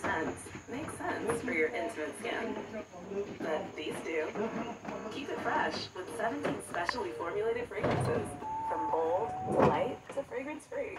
sense. Makes sense for your intimate skin. But these do. Keep it fresh with 17 specially formulated fragrances. From bold to light to fragrance free.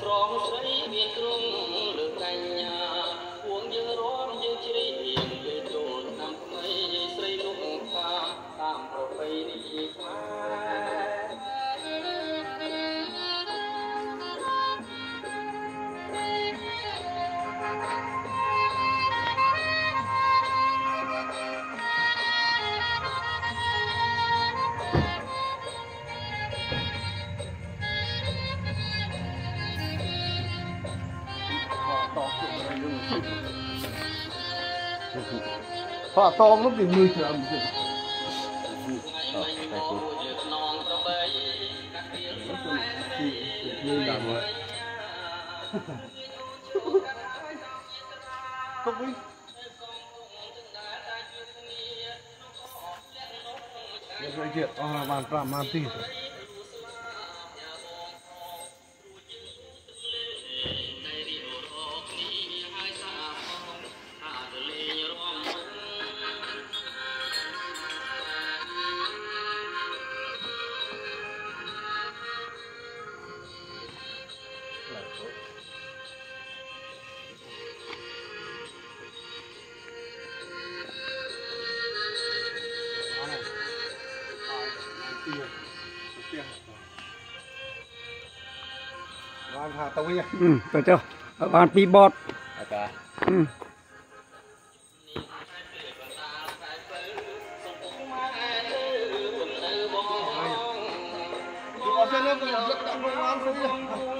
ត្រង់ស្រីមានក្រុង họ to lúc thì mười triệu một triệu không biết Hãy subscribe cho kênh Ghiền Mì Gõ Để không bỏ lỡ những video hấp dẫn បានថាទៅវិញទៅចុះបានពីរបតអត់តាអឺ